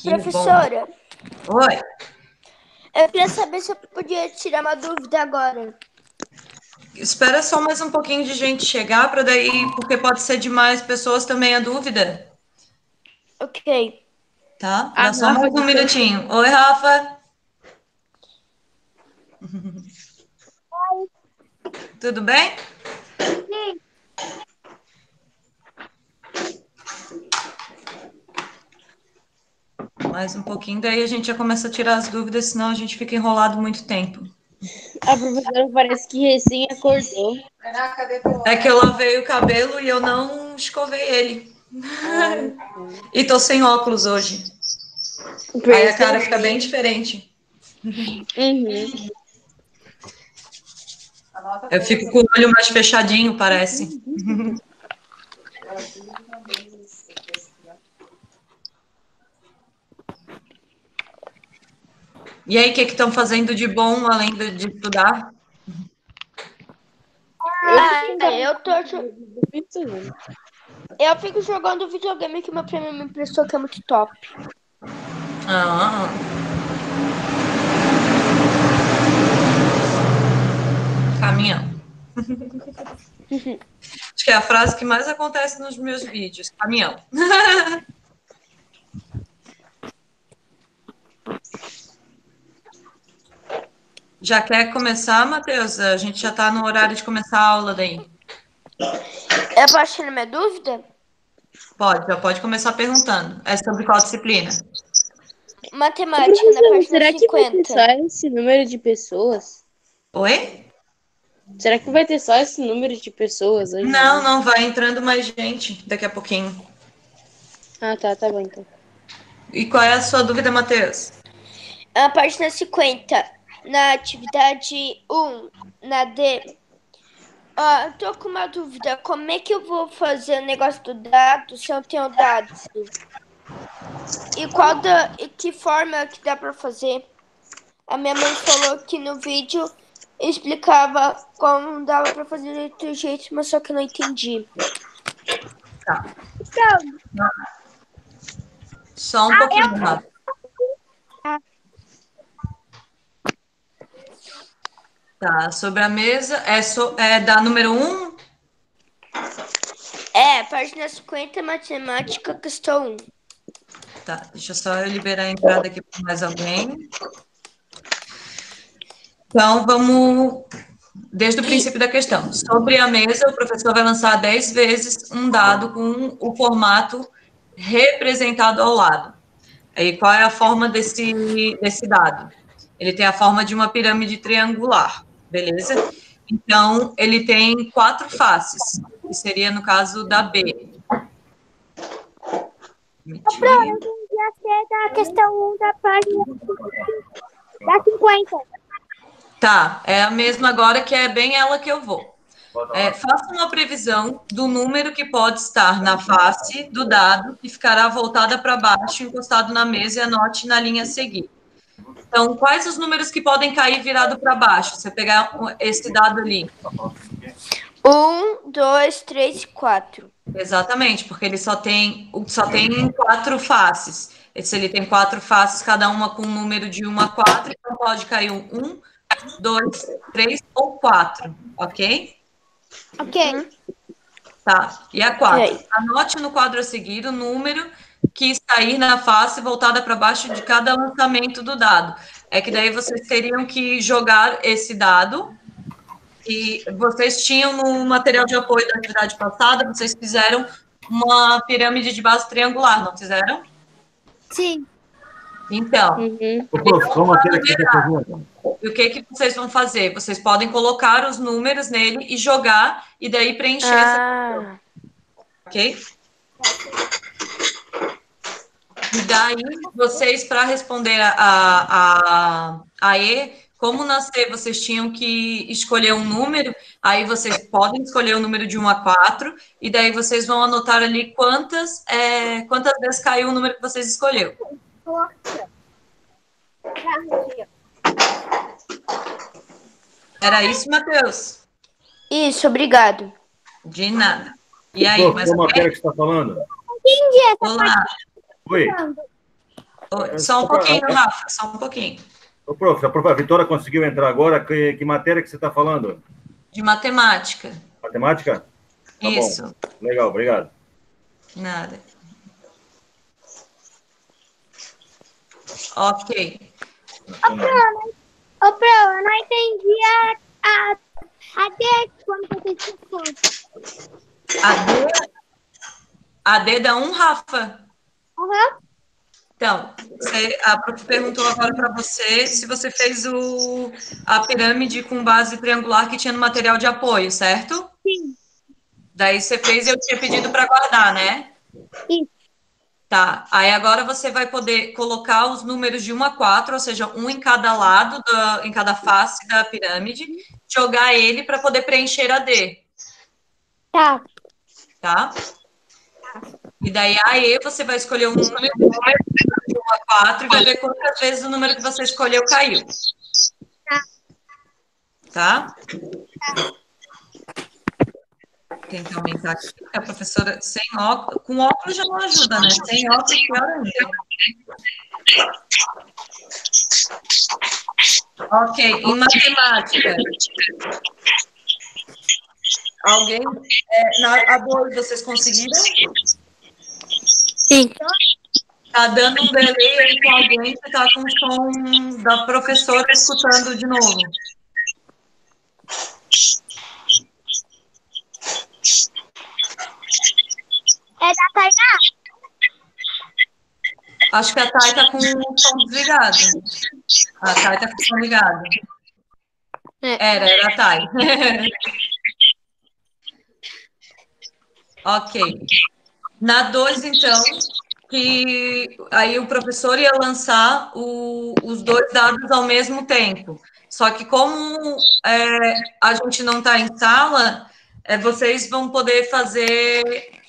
Que Professora, bom. Oi. eu queria saber se eu podia tirar uma dúvida agora. Espera só mais um pouquinho de gente chegar para daí, porque pode ser demais pessoas também a dúvida. Ok. Tá? Ah, Dá só mais um minutinho. Oi, Rafa. Tudo bem? Mais um pouquinho, daí a gente já começa a tirar as dúvidas, senão a gente fica enrolado muito tempo. A professora parece que recém acordou. É que eu lavei o cabelo e eu não escovei ele. e tô sem óculos hoje. Aí a cara fica bem diferente. Uhum. Eu fico com o olho mais fechadinho, parece. E aí, o que que estão fazendo de bom além de, de estudar? Ah, eu tô. Eu fico jogando videogame que meu prêmio me emprestou, que é muito top. Ah. Caminhão. Acho que é a frase que mais acontece nos meus vídeos. Caminhão. Já quer começar, Matheus? A gente já está no horário de começar a aula daí. Eu posso tirar minha dúvida? Pode, já pode começar perguntando. É sobre qual disciplina? Matemática, na página será que vai ter 50. só esse número de pessoas? Oi? Será que vai ter só esse número de pessoas hoje? Não, não, vai entrando mais gente daqui a pouquinho. Ah, tá, tá bom então. E qual é a sua dúvida, Matheus? A página 50, na atividade 1, na D. Ah, tô com uma dúvida. Como é que eu vou fazer o negócio do dado se eu não tenho dados? E qual da, e que forma que dá pra fazer? A minha mãe falou que no vídeo explicava como dava pra fazer de outro jeito, mas só que eu não entendi. Tá. Só um pouquinho, Rafa. Tá, sobre a mesa, é, so, é da número 1? Um? É, página 50, matemática, questão 1. Tá, deixa eu só eu liberar a entrada aqui para mais alguém. Então, vamos desde o princípio da questão. Sobre a mesa, o professor vai lançar 10 vezes um dado com o formato representado ao lado. Aí, qual é a forma desse, desse dado? Ele tem a forma de uma pirâmide triangular, beleza? Então, ele tem quatro faces, que seria no caso da B. Mentira. Ia ser da questão 1 da página da 50. Tá, é a mesma agora que é bem ela que eu vou. É, faça uma previsão do número que pode estar na face do dado que ficará voltada para baixo, encostado na mesa e anote na linha a seguir. Então, quais os números que podem cair virado para baixo? Você pegar esse dado ali. 1, 2, 3, 4. Exatamente, porque ele só tem, só tem quatro faces. Se ele tem quatro faces, cada uma com um número de 1 a 4, então pode cair um 1, 2, 3 ou 4, ok? Ok. Tá, e a 4. Ok. Anote no quadro a seguir o número que sair na face voltada para baixo de cada lançamento do dado. É que daí vocês teriam que jogar esse dado e vocês tinham no material de apoio da atividade passada, vocês fizeram uma pirâmide de base triangular, não fizeram? Sim. Então, Uhum. E o que, que vocês vão fazer? Vocês podem colocar os números nele e jogar, e daí preencher essa Ah, ok? E daí, vocês, para responder a, a, a E, como na C vocês tinham que escolher um número, aí vocês podem escolher o número de 1 a 4, e daí vocês vão anotar ali quantas, é, quantas vezes caiu o número que vocês escolheu. Era isso, Matheus? isso, obrigado. De nada. E aí, qual alguém? matéria que você está falando? Olá. Oi. Oi, Só um pouquinho, Rafa, só um pouquinho. Ô, prof, a, prof, a Vitória conseguiu entrar agora. Que, que matéria que você está falando? De matemática. Matemática? Tá Isso. bom. Legal, obrigado. Nada. Ok. Ô, Pro, ô, Pro, eu não entendi a, a, a D quando você explicou. A D, a D dá um, Rafa. Aham. Então, você- a prof perguntou agora para você se você fez o, a pirâmide com base triangular que tinha no material de apoio, certo? Sim. Daí você fez e eu tinha pedido para guardar, né? Isso. Tá. Aí agora você vai poder colocar os números de 1 a 4, ou seja, um em cada lado, da, em cada face da pirâmide, jogar ele para poder preencher a D, Tá. tá? E daí aí você vai escolher um número de 1 a 4 e vai ver quantas vezes o número que você escolheu caiu. Tá? Tentar aumentar aqui. A professora sem óculos, com óculos já não ajuda, né? Sem óculos, pior ainda. Ok, em matemática. Alguém? É, na, a vocês conseguiram? Sim. Tá dando um delay aí com alguém que tá com o som da professora escutando de novo. É da Tainá? Acho que a Thay tá com o som desligado. A Thay tá com o som ligado. É. Era, era a Thay. ok. Na 2, então, que aí o professor ia lançar o- os dois dados ao mesmo tempo. Só que como é, a gente não está em sala, é, vocês vão poder fazer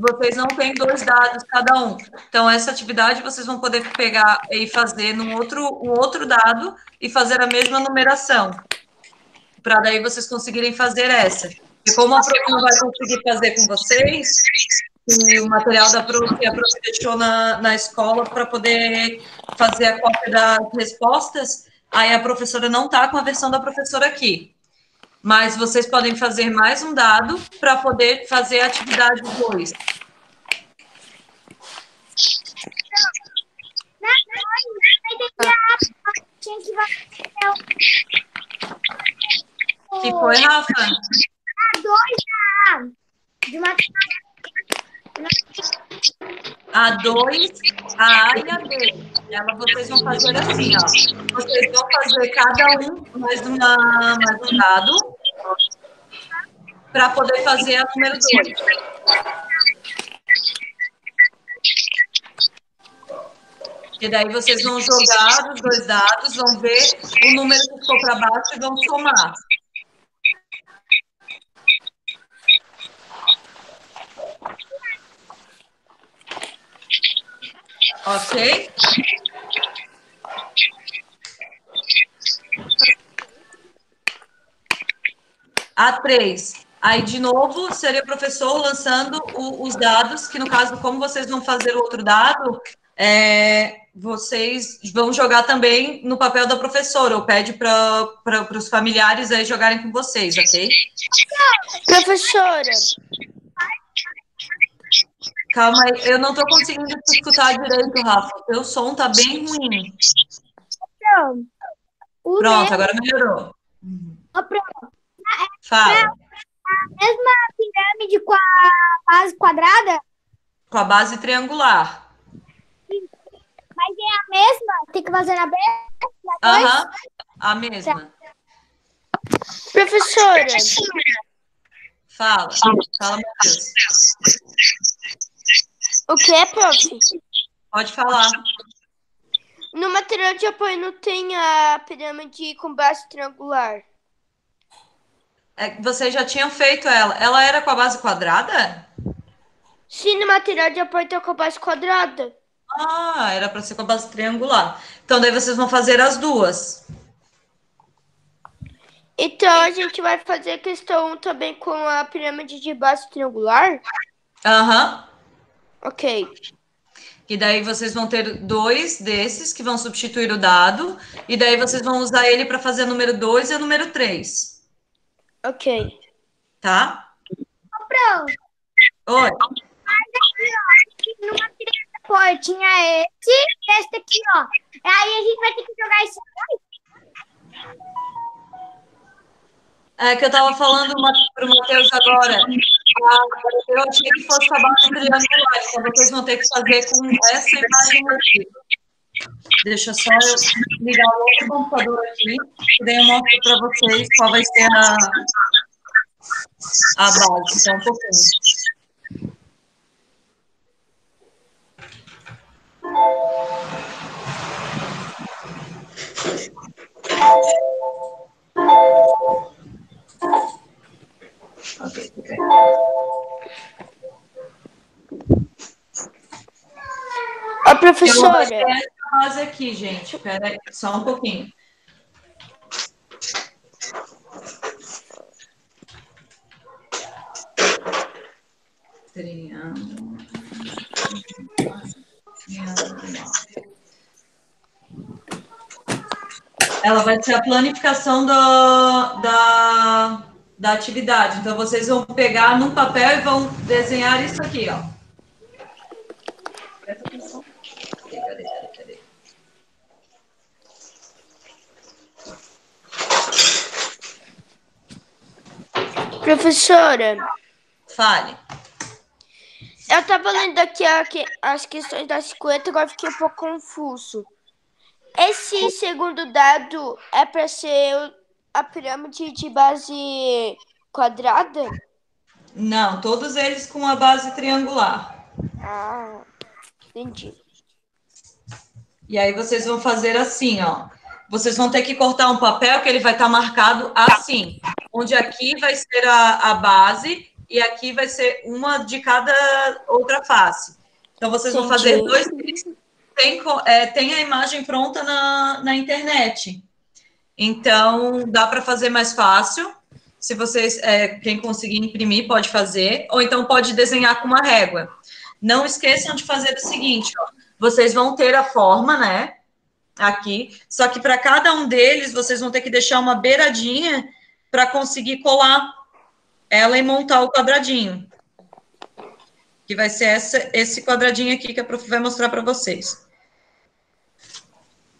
vocês não têm dois dados cada um. Então, essa atividade vocês vão poder pegar e fazer num outro, um outro dado e fazer a mesma numeração. Para daí vocês conseguirem fazer essa. E como a não vai conseguir fazer com vocês, e o material da prof, a prof deixou na, na escola para poder fazer a cópia das respostas, aí a professora não está com a versão da professora aqui. Mas vocês podem fazer mais um dado para poder fazer a atividade 2. Na dois, A2, a A e a B. Ela, vocês vão fazer assim, ó. Vocês vão fazer cada um mais, uma, mais um dado para poder fazer a número 2. E daí vocês vão jogar os dois dados, vão ver o número que ficou para baixo e vão somar. Ok? A três. Aí, de novo, seria o professor lançando o- os dados, que no caso, como vocês vão fazer o outro dado, é, vocês vão jogar também no papel da professora, ou pede para os familiares aí jogarem com vocês, ok? Professora, Calma aí, eu não estou conseguindo te escutar direito, Rafa. O teu som tá bem ruim. Então, Pronto, agora melhorou. Ô, Pro, Fala. a mesma pirâmide com a base quadrada, Com a base triangular. mas é a mesma? Tem que fazer? Na dois? Aham, a mesma. professora, Fala. Fala, Matheus. O que é, prof? Pode falar. No material de apoio não tem a pirâmide com base triangular. É, vocês já tinham feito ela. Ela era com a base quadrada? Sim, no material de apoio tá com a base quadrada. Ah, era para ser com a base triangular. Então, daí vocês vão fazer as duas. Então a gente vai fazer a questão também com a pirâmide de base triangular? Aham. Ok. Que daí vocês vão ter dois desses que vão substituir o dado, e daí vocês vão usar ele para fazer o número 2 e o número 3. Ok. Tá? Pro, Oi. mas aqui, ó, numa criança cor tinha esse e esse aqui, ó. Aí a gente vai ter que jogar isso É que eu tava falando para o Matheus agora. Ah, eu achei que fosse a base triangular, então vocês vão ter que fazer com essa imagem aqui. Deixa só eu ligar o outro computador aqui, e daí eu mostro para vocês qual vai ser a, a base. Só um pouquinho. Ok, Ô, Eu vou professora, base aqui, gente. Pera aí, só um pouquinho. Triângulo. Ela vai ser a planificação da, da, da atividade. Então, vocês vão pegar num papel e vão desenhar isso aqui, ó. Professora, Fale. eu tava lendo aqui as questões das 50, agora fiquei um pouco confuso. Esse segundo dado é para ser a pirâmide de base quadrada? Não, todos eles com a base triangular. Ah, entendi. E aí vocês vão fazer assim, ó. Vocês vão ter que cortar um papel que ele vai estar marcado assim, onde aqui vai ser a, a base e aqui vai ser uma de cada outra face. Então vocês vão fazer Entendi. dois. Tem, é, tem a imagem pronta na, na internet. Então dá para fazer mais fácil. Se vocês, é, quem conseguir imprimir, pode fazer, ou então pode desenhar com uma régua. Não esqueçam de fazer o seguinte, ó. Vocês vão ter a forma, né? Aqui. Só que para cada um deles, vocês vão ter que deixar uma beiradinha para conseguir colar ela e montar o quadradinho. Que vai ser essa, esse quadradinho aqui que a prof vai mostrar para vocês.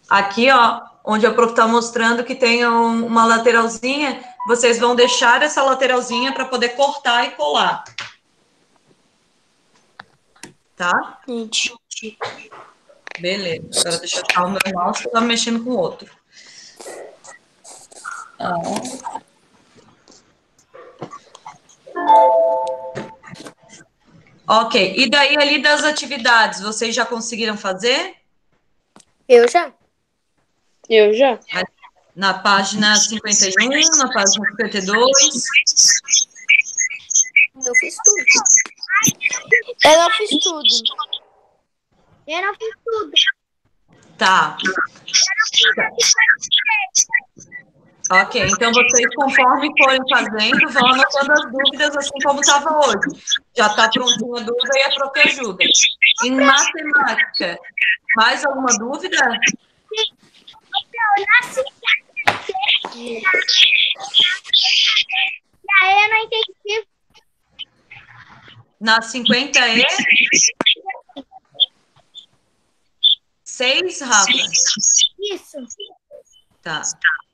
Aqui, ó, onde a prof está mostrando que tem um- uma lateralzinha, vocês vão deixar essa lateralzinha para poder cortar e colar. Tá? Entendi. Beleza. Agora deixa eu achar o meu mouse que eu tava mexendo com o outro. Ah. Ok. E daí ali das atividades, vocês já conseguiram fazer? Eu já. Eu já. Na página 51, na página 52. Eu fiz tudo. Eu não fiz tudo. Eu não fiz tudo. Tá. Ok, então vocês, conforme forem fazendo, vão anotando as dúvidas, assim como estava hoje. Já está prontinha a dúvida e a prof ajuda. Em matemática, mais alguma dúvida? Eu nasci. E aí eu não entendi. Na 50 e... 6, Rafa? Isso. Tá.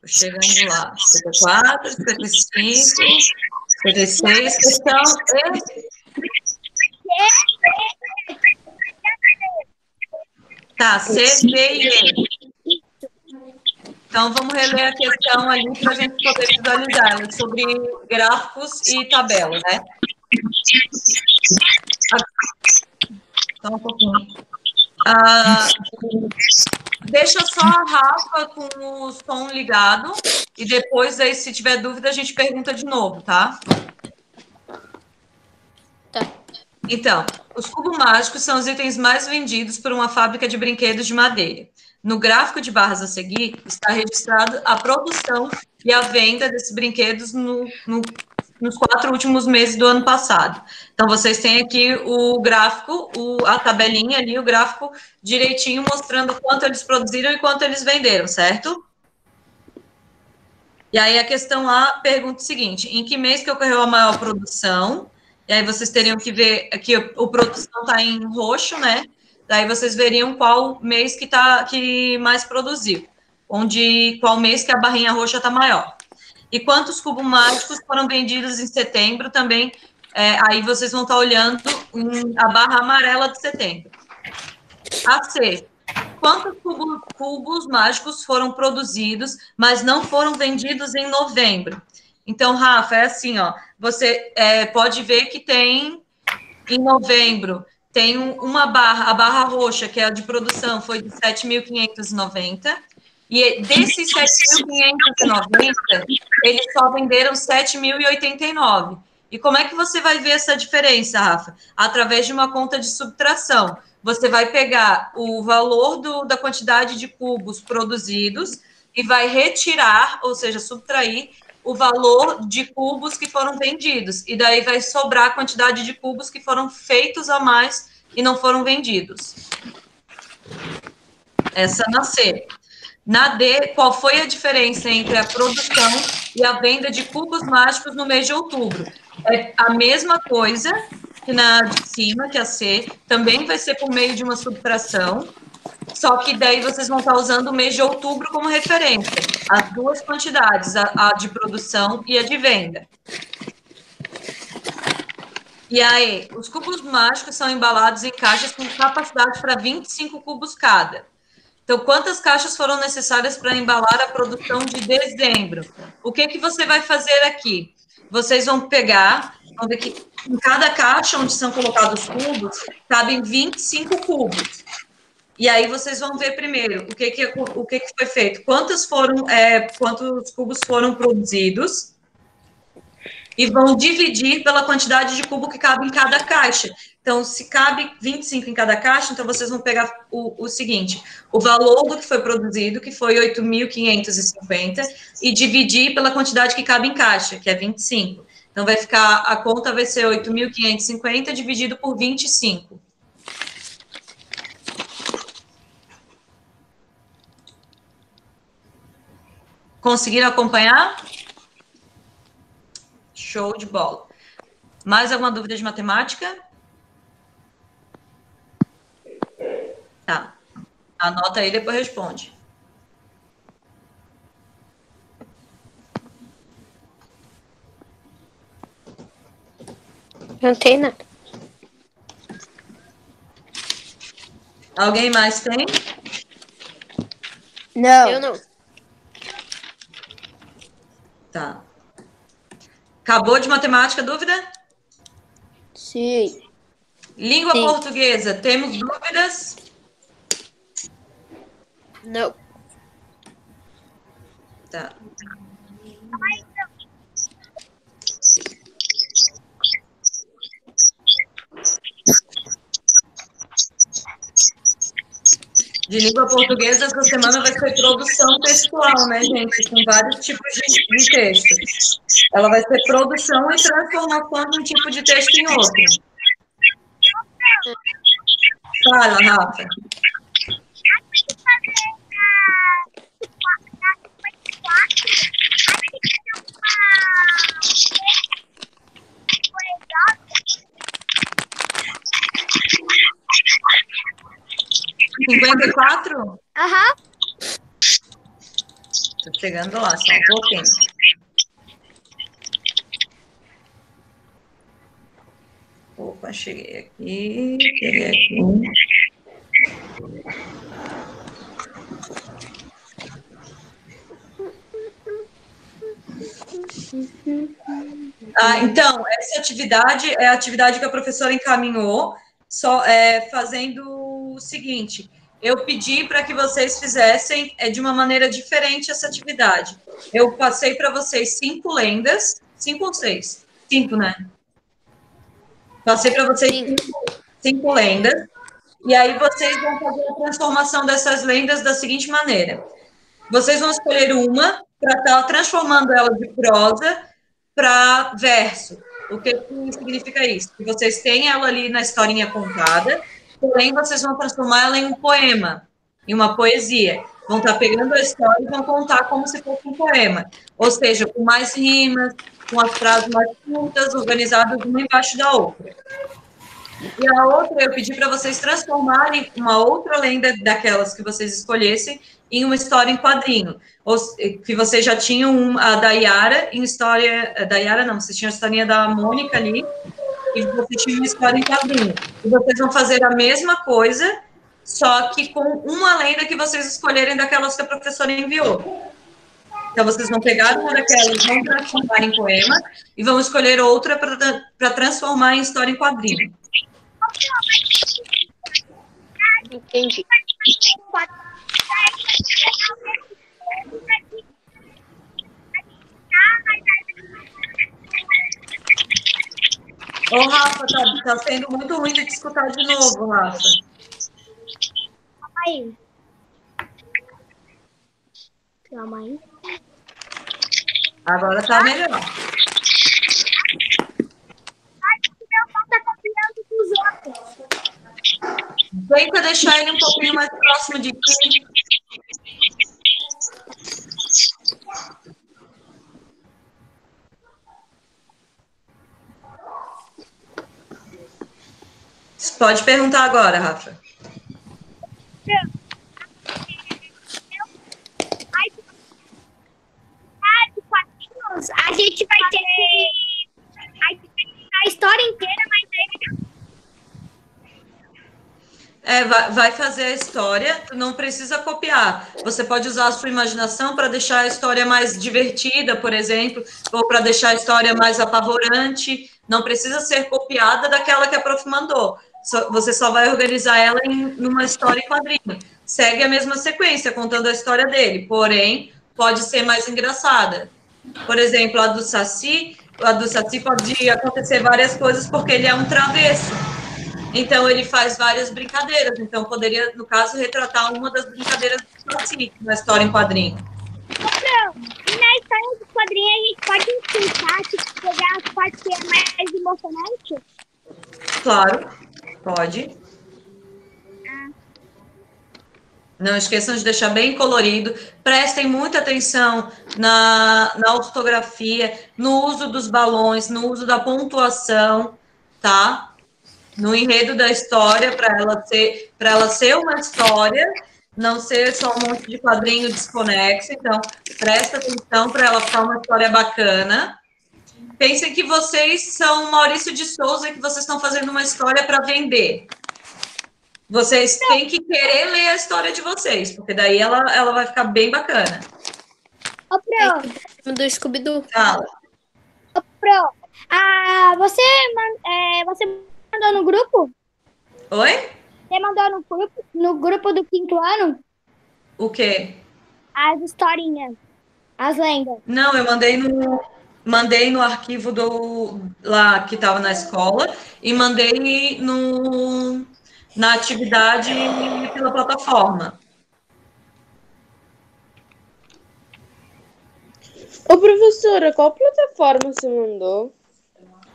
Chegando lá. 54, 55, 56, questão e... Tá, C, B e E. Então, vamos reler a questão ali para a gente poder visualizar ela, sobre gráficos e tabela, né? Só um pouquinho. Ah, deixa só a Rafa com o som ligado e depois, aí, se tiver dúvida, a gente pergunta de novo, tá? Tá. Então, os cubos mágicos são os itens mais vendidos por uma fábrica de brinquedos de madeira. No gráfico de barras a seguir, está registrado a produção e a venda desses brinquedos no, no nos quatro últimos meses do ano passado. Então, vocês têm aqui o gráfico, o, a tabelinha ali, o gráfico direitinho, mostrando quanto eles produziram e quanto eles venderam, certo? E aí, a questão A pergunta o seguinte, em que mês que ocorreu a maior produção? E aí, vocês teriam que ver, aqui o produção está em roxo, né? Daí, vocês veriam qual mês que, tá, que mais produziu. Onde, qual mês que a barrinha roxa está maior. E quantos cubos mágicos foram vendidos em setembro também é, aí vocês vão estar olhando a barra amarela de setembro. A C. Quantos cubos, cubos mágicos foram produzidos, mas não foram vendidos em novembro? Então, Rafa, é assim, ó. Você é, pode ver que tem em novembro tem uma barra, a barra roxa, que é a de produção, foi de 7.590. E desses 7.590, eles só venderam 7.089. E como é que você vai ver essa diferença, Rafa? Através de uma conta de subtração. Você vai pegar o valor do, da quantidade de cubos produzidos e vai retirar, ou seja, subtrair o valor de cubos que foram vendidos. E daí vai sobrar a quantidade de cubos que foram feitos a mais e não foram vendidos. Essa na C. Na D, qual foi a diferença entre a produção e a venda de cubos mágicos no mês de outubro? É a mesma coisa que na de cima, que é a C, também vai ser por meio de uma subtração, só que daí vocês vão estar usando o mês de outubro como referência, as duas quantidades, a, a de produção e a de venda. E aí, os cubos mágicos são embalados em caixas com capacidade para 25 cubos cada. Então, quantas caixas foram necessárias para embalar a produção de dezembro? O que, que você vai fazer aqui? vocês vão pegar, vão ver que em cada caixa onde são colocados os cubos, cabem 25 cubos. E aí vocês vão ver primeiro o que, que, o que, que foi feito, quantos foram, é, quantos cubos foram produzidos, e vão dividir pela quantidade de cubo que cabe em cada caixa. Então, se cabe 25 em cada caixa, então vocês vão pegar o, o seguinte: o valor do que foi produzido, que foi 8.550, e dividir pela quantidade que cabe em caixa, que é 25. Então, vai ficar, a conta vai ser 8.550 dividido por 25. Conseguiram acompanhar? Show de bola. Mais alguma dúvida de matemática? Tá. Anota aí e depois responde. Não tem nada. Alguém mais tem? Não. Eu não. Tá. Acabou de matemática, dúvida? Sim. Língua Sim. portuguesa, temos dúvidas? Não. Tá. de língua portuguesa essa semana vai ser produção textual, né, gente? Com vários tipos de, de textos. Ela vai ser produção e transformação de um tipo de texto em outro. Fala, Rafa. Thank. 54? Aham. Tô chegando lá, só um pouquinho. Opa, cheguei aqui. Cheguei aqui. Ah, então, essa atividade é a atividade que a professora encaminhou, só é, fazendo o seguinte: eu pedi para que vocês fizessem é, de uma maneira diferente essa atividade. Eu passei para vocês cinco lendas, cinco ou seis? Cinco, né? Passei para vocês cinco, cinco lendas, e aí vocês vão fazer a transformação dessas lendas da seguinte maneira: vocês vão escolher uma para estar tá transformando ela de prosa para verso. O que, que significa isso? Que vocês têm ela ali na historinha contada, porém vocês vão transformar ela em um poema, em uma poesia. Vão estar pegando a história e vão contar como se fosse um poema. Ou seja, com mais rimas, com as frases mais curtas, organizadas uma embaixo da outra. E a outra, eu pedi para vocês transformarem uma outra lenda daquelas que vocês escolhessem em uma história em quadrinho. Ou, que vocês já tinham a da Yara em história. Da Yara, não, vocês tinham a historinha da Mônica ali, e vocês tinham uma história em quadrinho. E vocês vão fazer a mesma coisa, só que com uma lenda que vocês escolherem daquelas que a professora enviou. Então, vocês vão pegar uma daquelas, vão transformar em poema, e vão escolher outra para transformar em história em quadrinho. Entendi. Ô, Rafa, tá, tá sendo muito ruim de te escutar de novo, Rafa. Calma aí. Calma aí. Agora tá melhor. Ai, meu irmão tá copiando dos outros. Tenta deixar ele um pouquinho mais próximo de ti. Pode perguntar agora, Rafa. A gente vai ter que. A história inteira, mas. É, vai, vai fazer a história, não precisa copiar. Você pode usar a sua imaginação para deixar a história mais divertida, por exemplo, ou para deixar a história mais apavorante. Não precisa ser copiada daquela que a prof mandou. Só- você só vai organizar ela em numa história em quadrinho. Segue a mesma sequência, contando a história dele, porém, pode ser mais engraçada. Por exemplo, a do Saci, a do Saci pode acontecer várias coisas porque ele é um travesso. Então, ele faz várias brincadeiras. Então, poderia, no caso, retratar uma das brincadeiras do Saci na história em quadrinho. Não, e na história do quadrinho a gente pode tentar, tipo, que é mais emocionante. Claro, pode. Não esqueçam de deixar bem colorido. Prestem muita atenção na, na ortografia, no uso dos balões, no uso da pontuação, tá? No enredo da história, para ela ser para ela ser uma história, não ser só um monte de quadrinho desconexo. Então, presta atenção para ela ficar uma história bacana. Pensem que vocês são Maurício de Souza e que vocês estão fazendo uma história para vender. Vocês têm que querer ler a história de vocês, porque daí ela, ela vai ficar bem bacana. Ô, Pro, Do Scooby-Doo. Fala. ô, Pro, ah, você, é, você mandou no grupo? Oi? Você mandou no grupo, no grupo do quinto ano O quê? as historinhas, as lendas. Não, eu mandei no mandei no arquivo do lá que estava na escola e mandei no na atividade pela plataforma. Ô, professora, qual plataforma você mandou?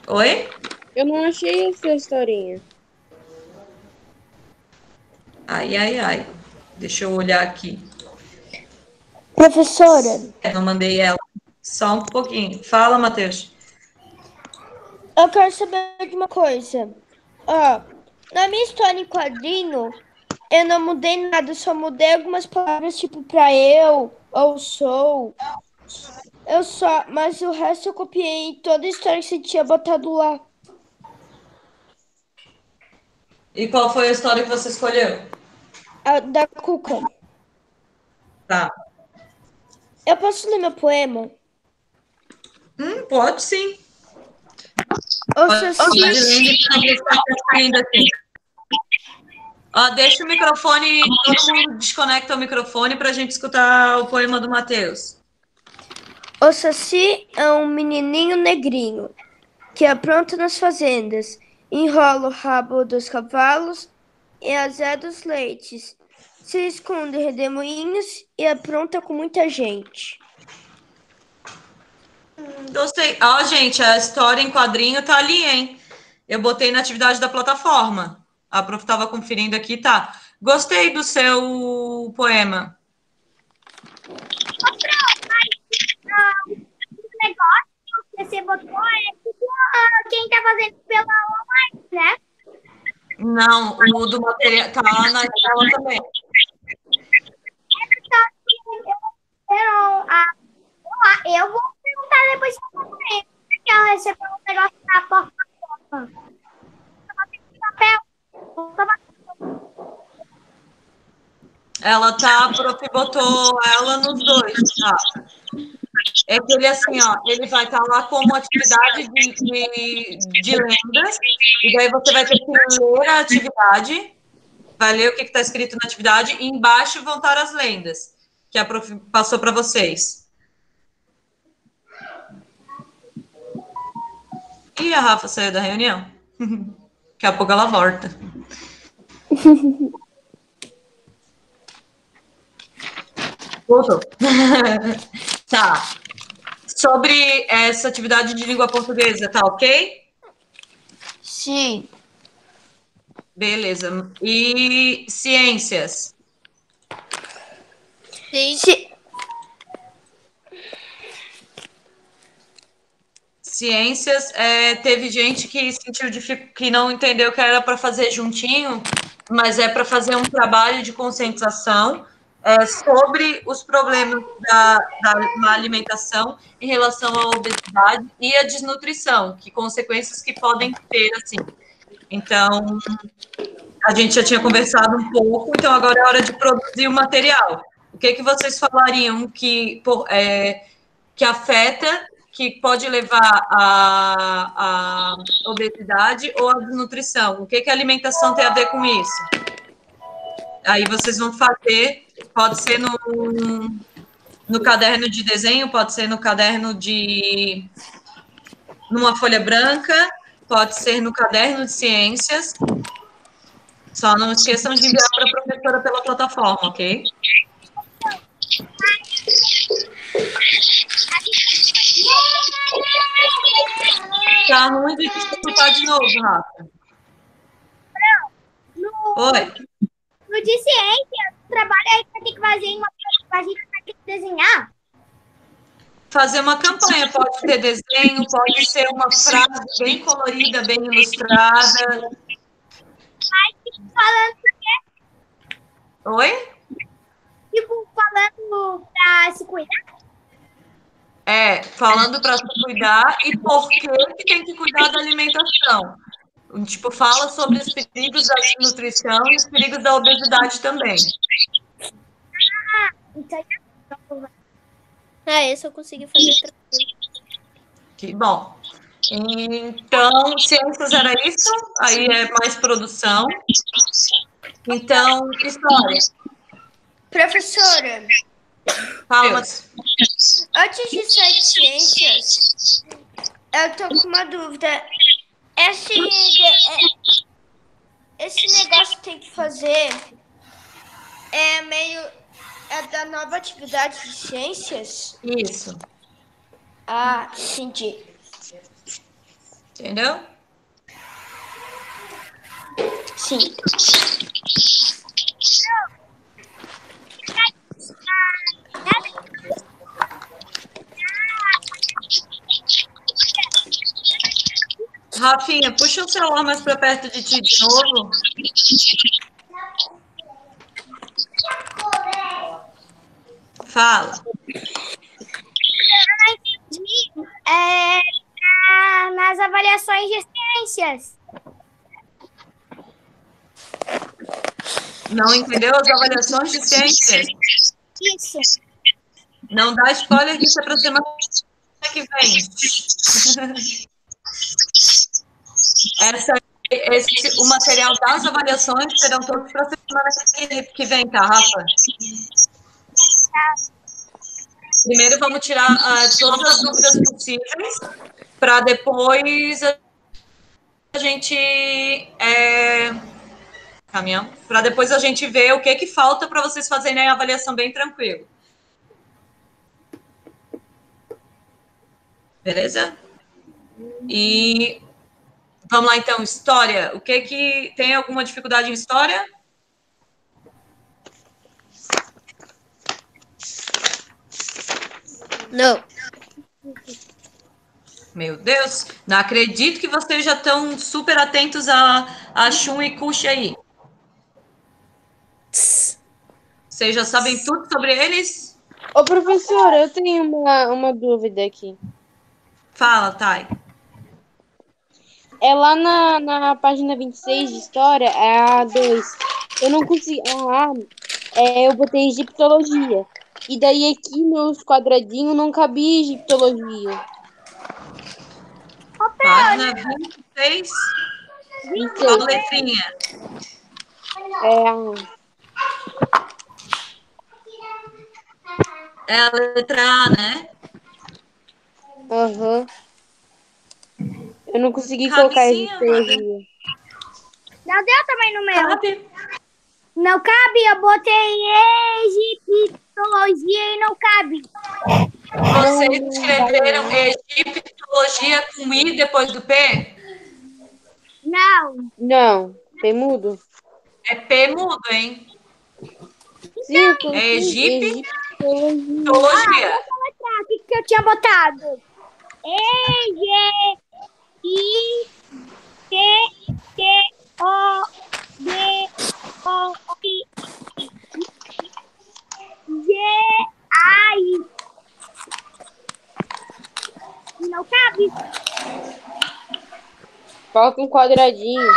Oi? Eu não achei essa historinha. Ai, ai, ai. Deixa eu olhar aqui. Professora, Eu não mandei ela. Só um pouquinho. Fala, Matheus. eu quero saber de uma coisa. Ó, na minha história em quadrinho, eu não mudei nada, só mudei algumas palavras, tipo, pra eu, ou sou. Eu só, mas o resto eu copiei toda a história que você tinha botado lá. E qual foi a história que você escolheu? A da Cuca. Tá. Eu posso ler meu poema? Hum, pode sim. Você tá. Ó, deixa o microfone, todo mundo desconecta o microfone para a gente escutar o poema do Matheus. O Saci é um menininho negrinho que apronta nas fazendas, enrola o rabo dos cavalos e azeda os leites, se esconde em redemoinhos e apronta com muita gente. Gostei. Ó, gente, a história em quadrinho tá ali, hein? Eu botei na atividade da plataforma. A prof estava conferindo aqui, tá. Gostei do seu poema. O negócio que você botou é tipo ah, quem tá fazendo pela online, né? Não, o do material tá na tela também. Eu, ah, eu, eu vou perguntar depois. Que ela recebeu um negócio na porta. Papel. Ela tá, a prof botou ela nos dois, tá? É que ele, assim, ó, ele vai estar lá como atividade de, de, de lendas, e daí você vai ter que ler a atividade, vai ler o que está escrito na atividade, e embaixo vão estar as lendas, que a prof passou para vocês. E a Rafa saiu da reunião. Daqui a pouco ela volta. Voltou. tá. Sobre essa atividade de língua portuguesa, tá ok? Sim. Beleza. E ciências? Sim. Ciências, é, teve gente que sentiu que não entendeu que era para fazer juntinho, mas é para fazer um trabalho de conscientização é, sobre os problemas da, da alimentação em relação à obesidade e à desnutrição, que consequências que podem ter, assim. Então, a gente já tinha conversado um pouco, então agora é hora de produzir o material. O que, que vocês falariam que, por, é, que afeta, que pode levar à, obesidade ou à desnutrição? O que, que a alimentação tem a ver com isso? Aí vocês vão fazer, pode ser no, no caderno de desenho, pode ser no caderno de. numa folha branca, pode ser no caderno de ciências. Só não esqueçam de enviar para a professora pela plataforma, ok? Tá ruim de escutar de novo, Rafa. No, Oi. no de ciência, o trabalho aí que ter que fazer em uma a gente vai ter que desenhar. Fazer uma campanha, pode ter desenho, pode ser uma frase bem colorida, bem ilustrada. Mas falando, Oi? tipo, falando pra se cuidar. É, falando para se cuidar e por que que tem que cuidar da alimentação. Tipo, fala sobre os perigos da desnutrição e os perigos da obesidade também. Então, Ah, esse eu consegui fazer tranquilo. Que bom. Então, ciências era isso, aí é mais produção. Então, história. Professora, Fala. antes de sair de ciências, eu tô com uma dúvida. Esse, é- esse negócio que tem que fazer é meio. É da nova atividade de ciências? Isso. Ah, entendi. Entendeu? Sim. Rafinha, puxa o celular mais para perto de ti de novo. Fala. é, na- nas avaliações de ciências. Não entendeu as avaliações de ciências? Isso. Não dá spoiler que isso é semana que vem. Essa, esse, o material das avaliações serão todos para semana que, vem, tá, Rafa? Primeiro vamos tirar ah, todas as dúvidas possíveis, para depois a a gente é, caminhão, para depois a gente ver o que que falta para vocês fazerem a avaliação bem tranquilo. Beleza? E vamos lá então, história. O que que tem alguma dificuldade em história? Não. Meu Deus, não acredito que vocês já estão super atentos a, a Shun e Kush aí. Vocês já sabem tudo sobre eles? Ô, professor, eu tenho uma, uma dúvida aqui. Fala, Thay. É lá na, na página 26 de história, é a 2. Eu não consegui. Ah, é, eu botei egiptologia. E daí aqui nos quadradinhos não cabia egiptologia. Página 26, 26. qual letrinha? É a. É a letra A, né? Aham. Eu não consegui Cabe colocar sim, egiptologia. Não deu também no meu. Cabe. Não cabe, eu botei egiptologia e não cabe. Vocês escreveram egiptologia com I depois do P? Não. Não, tem mudo? É P mudo, hein? Sim, eu coloquei É Egip- egiptologia. Egiptologia. O que, que eu tinha botado? E, G, I, T, T, O, D, O, I, G, A, I. Não cabe? Falta um quadradinho.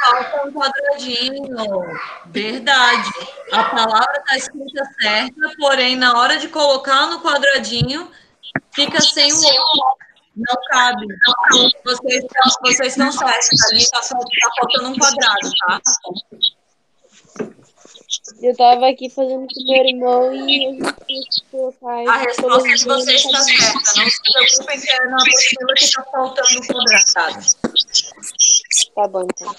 Falta um quadradinho. Verdade. A palavra está escrita certa, porém, na hora de colocar no quadradinho, fica sem o O. Não cabe. Vocês, estão- vocês estão certos. Ali está faltando um quadrado, tá? Eu tava aqui fazendo com meu irmão e a gente colocar A resposta de egiptologia vocês está certa. Não se preocupem que é na apostila que está faltando um quadrado. Tá bom, então.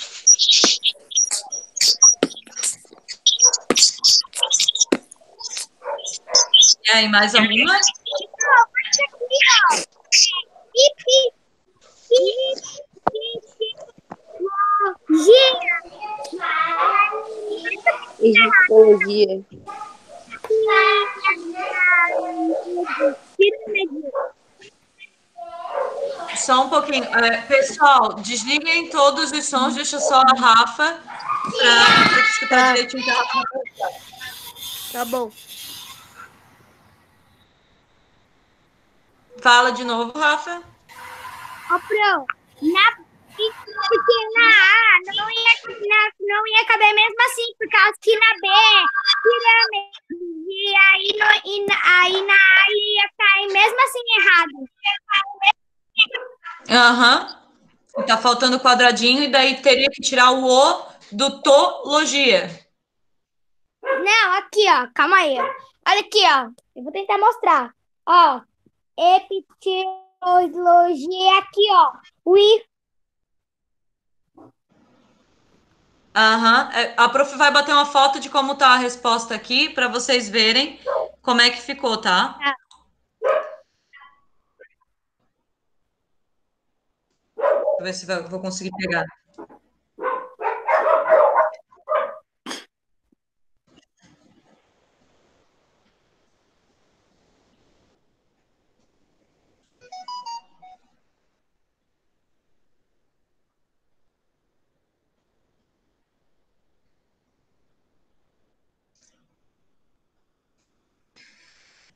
E aí, mais alguma? Ip, ip, Egiptologia. Só um pouquinho. É, pessoal, desliguem todos os sons, deixa só a Rafa para escutar Tá. direitinho que a Rafa. Tá bom. Fala de novo, Rafa. Ó, Pro, na, porque na A não ia, na, não ia caber mesmo assim, por causa que na B, pirâmide, e aí, no, e na, aí na A ia cair mesmo assim errado. Aham. Tá faltando o quadradinho e daí teria que tirar o O do tologia. Não, aqui, ó, calma aí. Olha aqui, ó, eu vou tentar mostrar. Ó, epitologia aqui, ó, o I. Aham. É, A prof vai bater uma foto de como tá a resposta aqui para vocês verem como é que ficou, tá? Tá. Deixa eu ver se vai- vou conseguir pegar.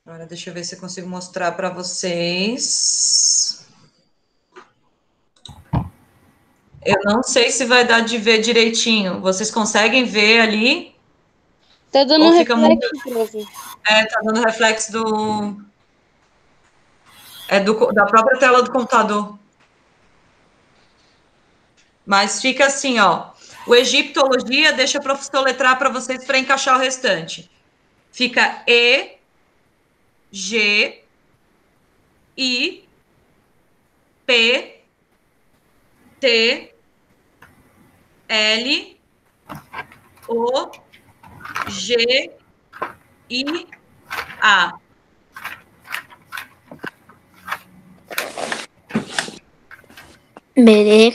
Agora, deixa eu ver se eu consigo mostrar para vocês. Eu não sei se vai dar de ver direitinho. Vocês conseguem ver ali? Tá dando Ou reflexo, prof. É, tá dando reflexo do. É do, da própria tela do computador. Mas fica assim, ó. O egiptologia, deixa a professor letrar para vocês para encaixar o restante. Fica E, G, I, P, T, L O G I A. Berê.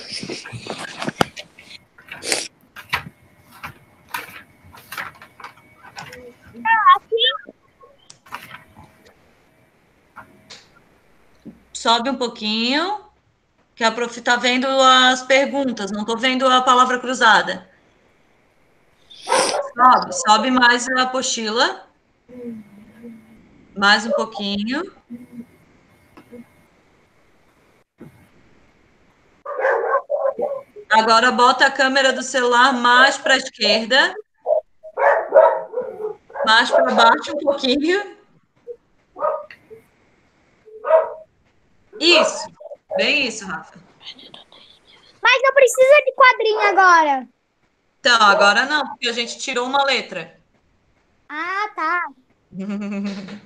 Sobe um pouquinho que a prof tá vendo as perguntas, não tô vendo a palavra cruzada. Sobe, sobe mais a apostila. Mais um pouquinho. Agora bota a câmera do celular mais para a esquerda. Mais para baixo um pouquinho. Isso. Bem isso, Rafa. Mas não precisa de quadrinho agora. Então, agora não, porque a gente tirou uma letra. Ah, tá.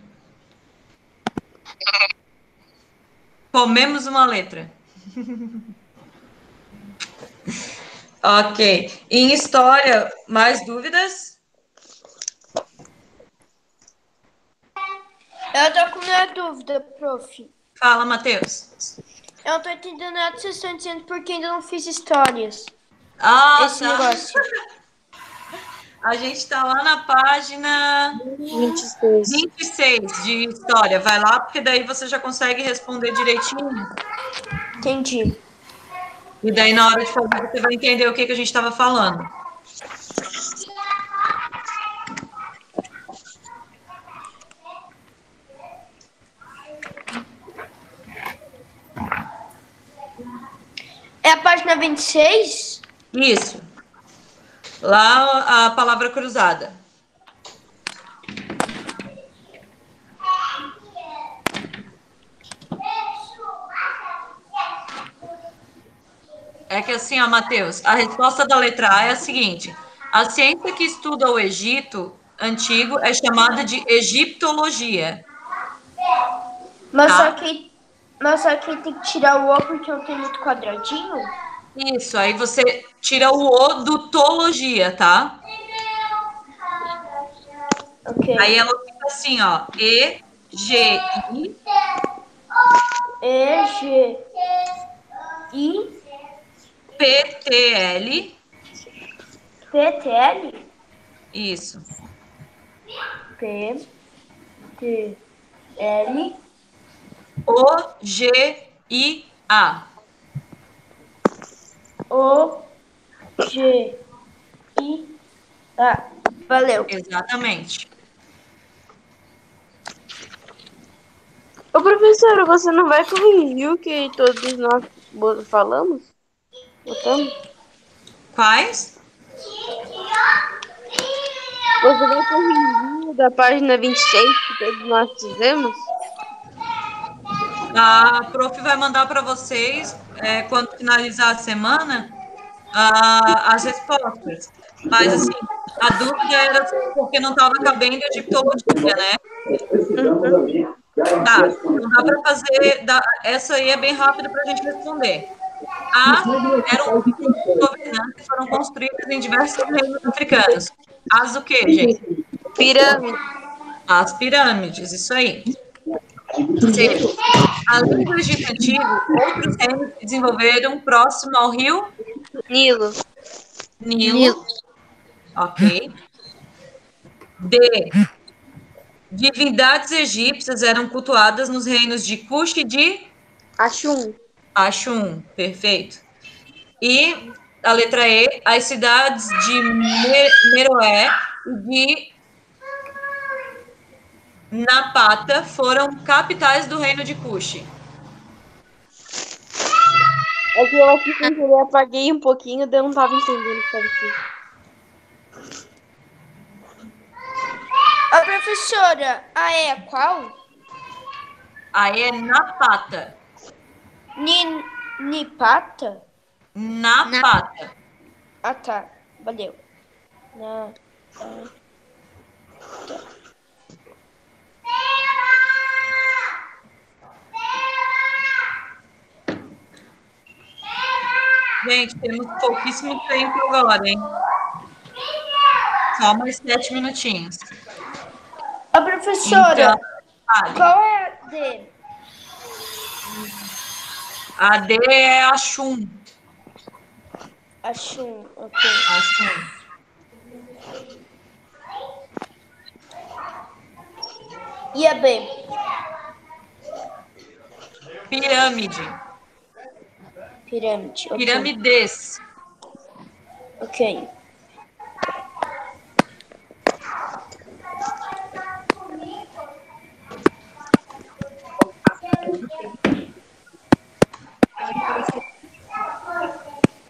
Comemos uma letra. ok. Em história, mais dúvidas? Eu tô com uma dúvida, prof. Fala, Matheus. Eu não tô entendendo nada que vocês estão dizendo porque ainda não fiz histórias. Ah, Esse tá. negócio. A gente está lá na página 26. 26 de história. Vai lá, porque daí você já consegue responder direitinho. Entendi. E daí, na hora de fazer, você vai entender o que, que a gente estava falando. É a página 26? Isso. Lá a palavra cruzada. É que assim, ó, Matheus, a resposta da letra A é a seguinte: a ciência que estuda o Egito antigo é chamada de egiptologia. Mas, Tá. só que, mas só que tem que tirar o O porque não tem muito quadradinho? Isso, aí você tira o O do tologia, tá? Ok. Aí ela fica assim, ó, E, G, I, E, G, I, P, T, L. P, T, L? Isso. P, T, L, O, G, I, A. O, G, I, A. Valeu. Exatamente. Ô, professora, você não vai corrigir o que todos nós falamos? Botamos? Quais? Você vai corrigir da página 26 que todos nós fizemos? A prof vai mandar para vocês, é, quando finalizar a semana, a- as respostas. Mas, assim, a dúvida era porque não estava cabendo egiptologia, né? Tá, não dá para fazer. dá- essa aí é bem rápida para a gente responder. A eram governantes que foram construídas em diversos reinos africanos. As o quê, gente? Pirâmide. As pirâmides, isso aí. C. Além do Egito Antigo, outros reinos se desenvolveram próximo ao rio Nilo. Nilo. Ok. D. Divindades egípcias eram cultuadas nos reinos de Cush e de Axum. Axum. Perfeito. E a letra E, as cidades de Me- Meroé e de Napata foram capitais do reino de Cush. É que eu aqui sem querer apaguei um pouquinho, eu não tava entendendo o que tava aqui. A professora, a E é qual? Aí é Napata. Ni, Nipata? Napata. Ah, tá. Valeu. Na, Gente, temos pouquíssimo tempo agora, hein? Só mais sete minutinhos. A professora, Então, qual é a D? A D é a Chum. Acho um. Ok. A Chum. E a B? Pirâmide. Pirâmide. ok. Pirâmides. Ok.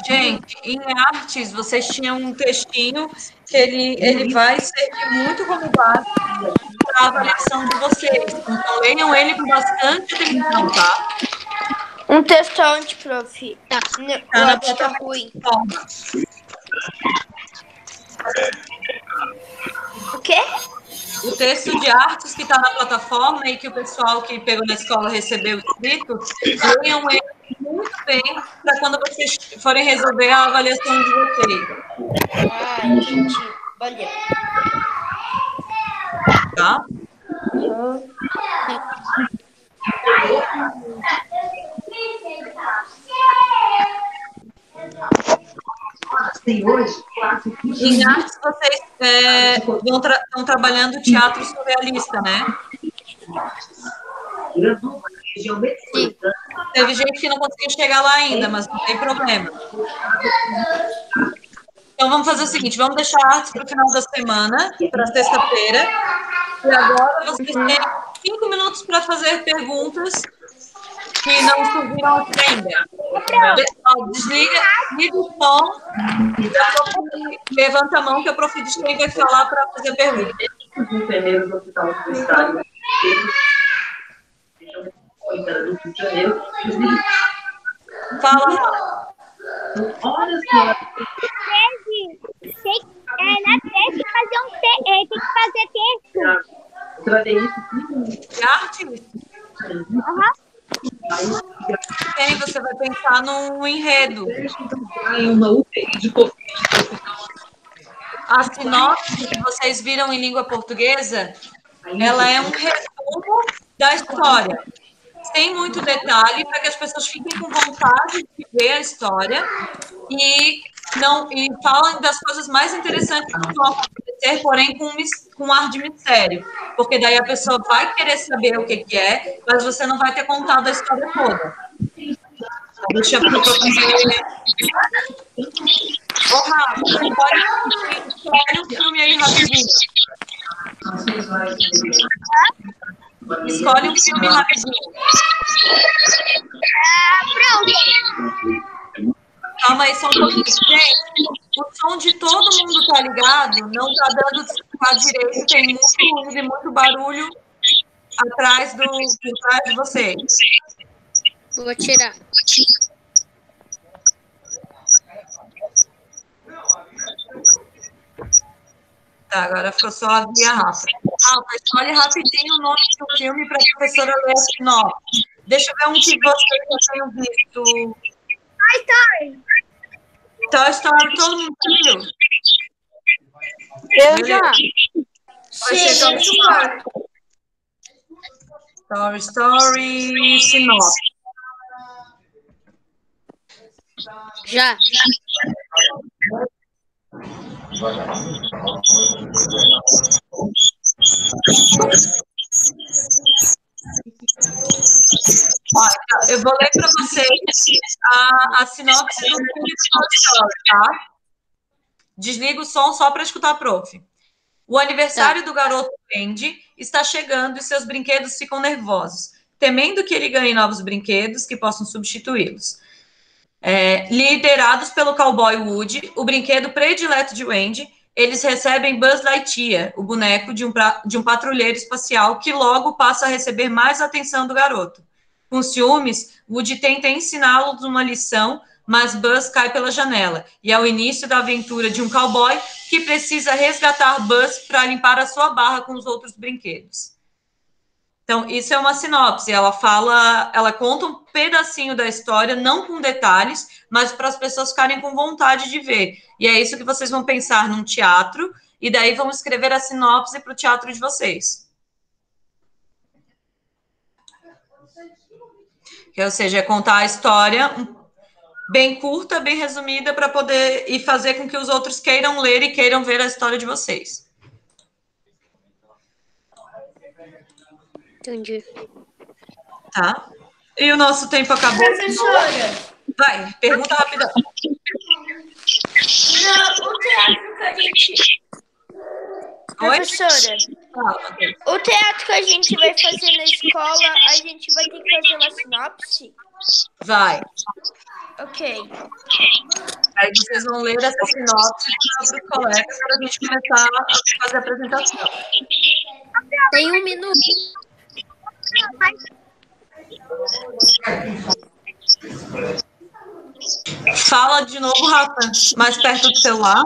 Gente, em artes, vocês tinham um textinho que ele, ele vai servir muito como base a avaliação de vocês. Então, leiam ele com bastante atenção, tá? Um texto onde, prof? Tá O na áudio tá plataforma. ruim. O quê? O texto de artes que está na plataforma e que o pessoal que pegou na escola recebeu escrito, leiam ele muito bem para quando vocês forem resolver a avaliação de vocês, Ah, entendi. Olha. Tá? Em artes, vocês é, vão tra- estão trabalhando teatro surrealista, né? Teve gente que não conseguiu chegar lá ainda, mas não tem problema. Então vamos fazer o seguinte, vamos deixar a artes para o final da semana, para sexta-feira. E agora vocês têm cinco minutos para fazer perguntas que não surgiram aqui ainda. Desliga, desliga o som, levanta a mão que a prof. Disney vai falar para fazer pergunta. os enfermeiros do Hospital Universitário. Eles do Rio de Janeiro. Fala, Rafa. Olha só, Tem, é, na tese tem que fazer um te, é, tem que fazer texto. Tratei isso de arte? Tem, você vai pensar num enredo. uma UTI de Covid. A sinopse que vocês viram em língua portuguesa, ela é um resumo da história. Sem muito detalhe, para que as pessoas fiquem com vontade de ver a história e não e falem das coisas mais interessantes que vão acontecer, porém com, mis- com ar de mistério. Porque daí a pessoa vai querer saber o que, que é, mas você não vai ter contado a história toda. Deixa eu. Ô, Rafa, escolhe um filme aí rapidinho. Escolhe um filme rapidinho. Calma aí, só um pouquinho. Gente, o som de todo mundo tá ligado, não tá dando escutar direito, tem muito ruído e muito barulho atrás, do, por trás de vocês. Vou tirar. Tá, agora ficou só a via Rafa. Rafa, escolhe rapidinho o nome do filme para a professora ler sinopse. Deixa eu ver um que vocês já tenham visto. Toy Story. Toy Story, todo mundo viu? Eu já. Vai ser Toy Story. Toy Story, sinopse. Já. Olha, eu vou ler para vocês a, a sinopse do Story, tá? Desliga o som só para escutar a prof. O aniversário do garoto Andy está chegando e seus brinquedos ficam nervosos, temendo que ele ganhe novos brinquedos que possam substituí-los. É, liderados pelo cowboy Woody, o brinquedo predileto de Wendy, eles recebem Buzz Lightyear, o boneco de um, de um patrulheiro espacial que logo passa a receber mais atenção do garoto. Com ciúmes, Woody tenta ensiná-los uma lição, mas Buzz cai pela janela. E é o início da aventura de um cowboy que precisa resgatar Buzz para limpar a sua barra com os outros brinquedos. Então, isso é uma sinopse. Ela fala, ela conta um pedacinho da história, não com detalhes, mas para as pessoas ficarem com vontade de ver. E é isso que vocês vão pensar num teatro, e daí vão escrever a sinopse para o teatro de vocês. Ou seja, é contar a história bem curta, bem resumida, para poder e fazer com que os outros queiram ler e queiram ver a história de vocês. Entendi. Tá? E o nosso tempo acabou. Professora, Vai, pergunta rapidão. não, o teatro que a gente. Professora, o teatro que a gente vai fazer na escola, a gente vai ter que fazer uma sinopse? Vai. Ok. Aí vocês vão ler essa sinopse para os colegas para a gente começar a fazer a apresentação. Tem um minuto. Fala de novo, Rafa, mais perto do celular.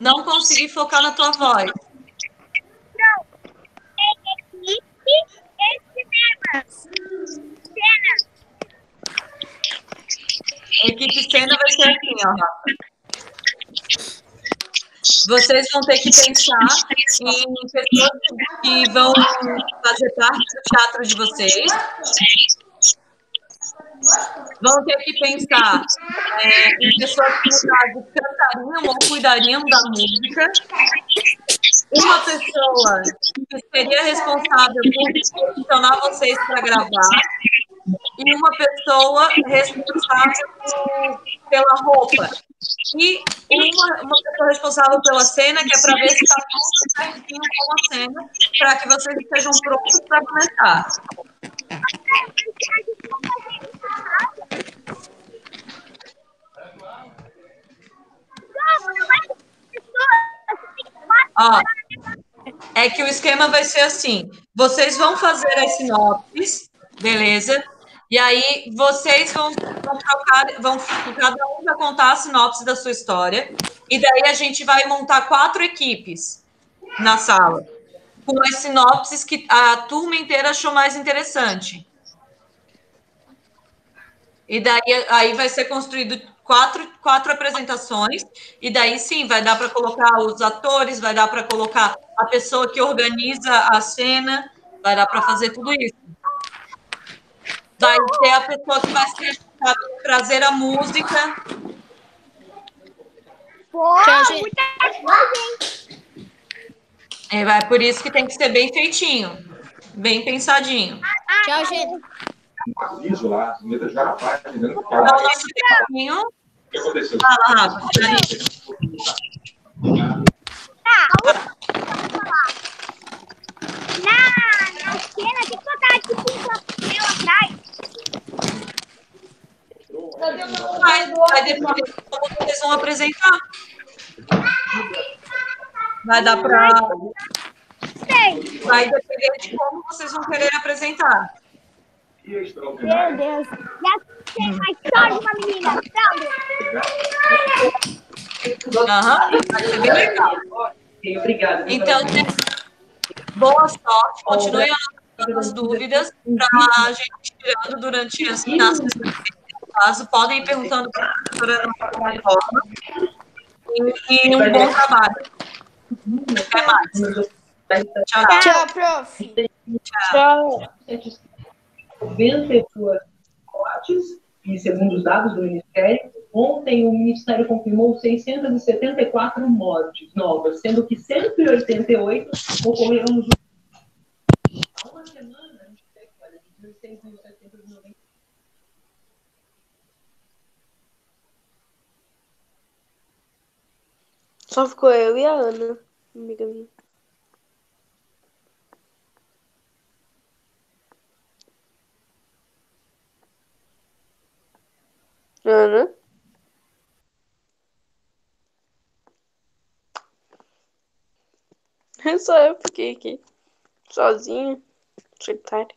Não consegui focar na tua voz. Equipe cena vai ser assim, ó. Vocês vão ter que pensar em pessoas que vão fazer parte do teatro de vocês. Vão ter que pensar é, em pessoas que, no caso, cantariam ou cuidariam da música. Uma pessoa que seria responsável por posicionar vocês para gravar. E uma pessoa responsável pela roupa. E uma, uma pessoa responsável pela cena, que é para ver se está tudo certinho com a cena, para que vocês estejam prontos para começar. Ó, é que o esquema vai ser assim: vocês vão fazer as sinopses, beleza? E aí vocês vão, vão trocar, vão, cada um vai contar a sinopse da sua história, e daí a gente vai montar quatro equipes na sala, com as sinopses que a turma inteira achou mais interessante. E daí aí vai ser construído quatro, quatro apresentações, e daí sim vai dar para colocar os atores, vai dar para colocar a pessoa que organiza a cena, vai dar para fazer tudo isso. Vai ter a pessoa que vai por trazer a música. Tchau, gente. muita coisa, hein? É, vai, por isso que tem que ser bem feitinho, bem pensadinho. Tchau, gente. Aviso lá, as meninas já página, dizendo que Então, o o que aconteceu. Tá. Na, na cena, que botar tipo um papel atrás. Vai, de como vocês vão apresentar. Vai dar para. Vai depender de como vocês vão querer apresentar. Meu Deus. Já a história de uma menina. Aham, vai ser bem legal. Obrigada. Então, boa sorte, continue as dúvidas para a gente tirando durante as caso, podem ir perguntando para a professora na plataforma. E, e um bom trabalho. Até mais. Tchau, tchau. Tchau, prof. Tchau. 92 mortes, e segundo os dados do Ministério, ontem o Ministério confirmou 674 mortes novas, sendo que 188 ocorreram nos últimos. Há uma semana, a gente teve, olha, 16.790. Só ficou eu e a Ana, amiga minha. Ana? Só eu fiquei aqui, sozinha, solitária.